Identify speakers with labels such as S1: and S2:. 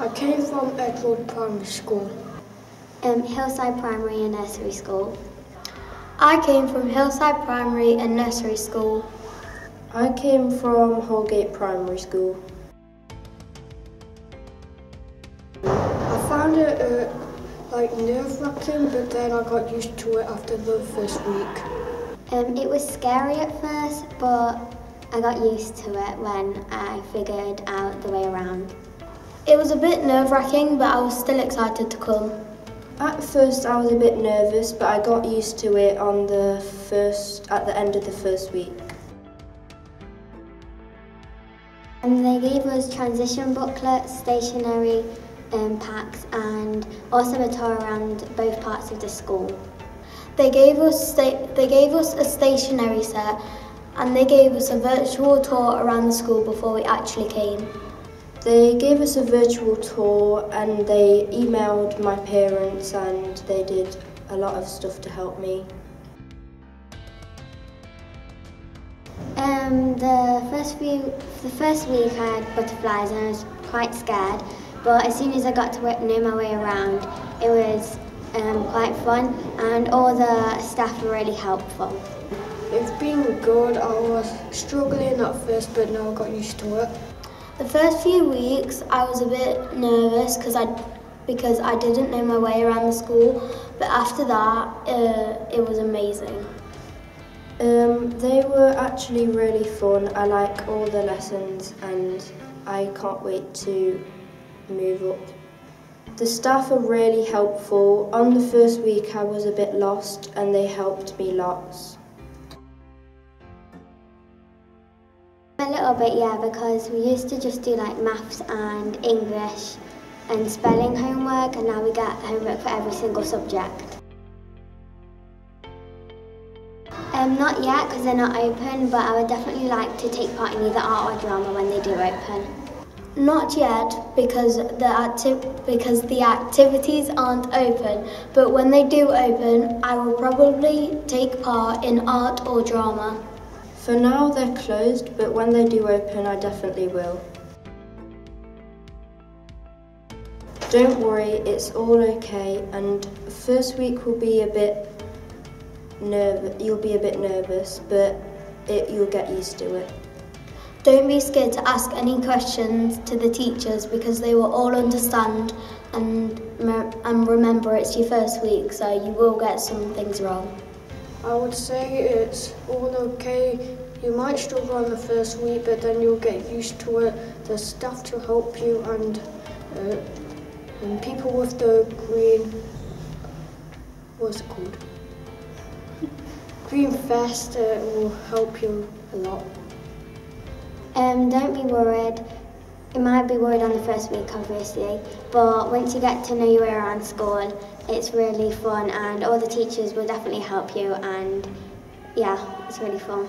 S1: I came from Edward Primary School.
S2: Um, Hillside Primary and Nursery School.
S3: I came from Hillside Primary and Nursery School.
S4: I came from Holgate Primary School.
S1: I found it uh, like nerve-wracking, but then I got used to it after the first week.
S2: Um, it was scary at first, but I got used to it when I figured out the way around.
S3: It was a bit nerve-wracking, but I was still excited to come.
S4: At first I was a bit nervous, but I got used to it on the first at the end of the first week.
S2: And they gave us transition booklets, stationery um, packs, and also a tour around both parts of the school.
S3: They gave us they gave us a stationery set, and they gave us a virtual tour around the school before we actually came.
S4: They gave us a virtual tour and they emailed my parents and they did a lot of stuff to help me.
S2: Um, the first few, the first week I had butterflies and I was quite scared, but as soon as I got to know my way around, it was um, quite fun and all the staff were really helpful.
S1: It's been good. I was struggling at first, but now I got used to it.
S3: The first few weeks I was a bit nervous because I because I didn't know my way around the school, but after that uh, it was amazing.
S4: Um, they were actually really fun. I like all the lessons and I can't wait to move up. The staff are really helpful. On the first week I was a bit lost and they helped me lots.
S2: A little bit, yeah, because we used to just do like maths and English and spelling homework, and now we get homework for every single subject. Um, not yet, because they're not open, but I would definitely like to take part in either art or drama when they do open.
S3: Not yet, because the because the activities aren't open. But when they do open, I will probably take part in art or drama.
S4: For now they're closed, but when they do open I definitely will. Don't worry, it's all okay and first week will be a bit nervous, you'll be a bit nervous, but it, you'll get used to it.
S3: Don't be scared to ask any questions to the teachers because they will all understand and, and remember it's your first week so you will get some things wrong.
S1: I would say it's all okay. You might struggle on the first week, but then you'll get used to it. There's staff to help you, and, uh, and people with the green. What's it called? Green vest uh, will help you a lot.
S2: Um, don't be worried. You might be worried on the first week, obviously, but once you get to know your way around school, it's really fun and all the teachers will definitely help you and yeah, it's really fun.